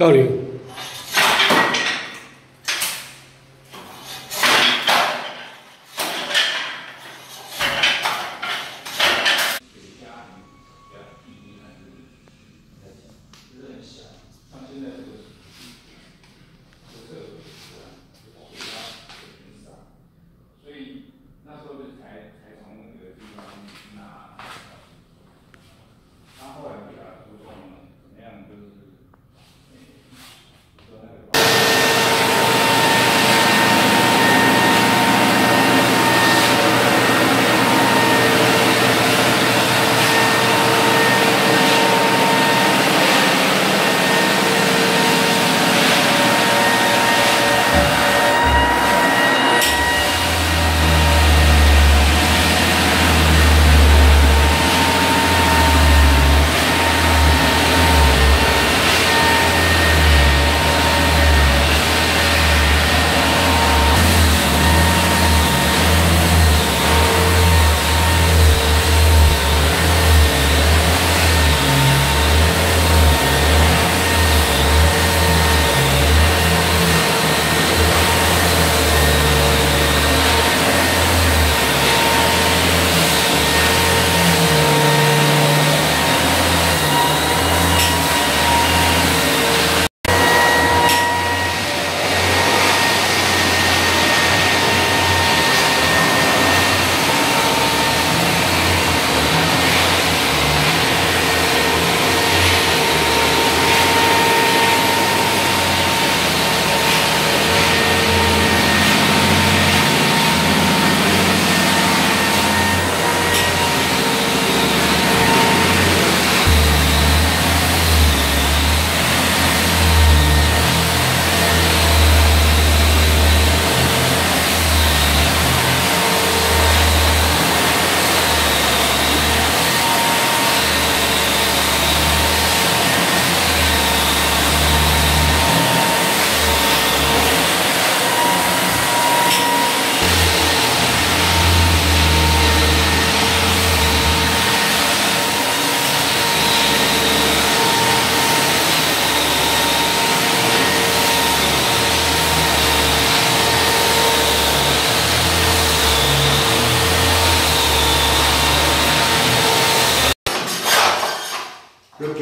交流。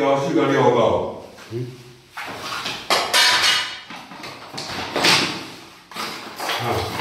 这胶四个六个，啊。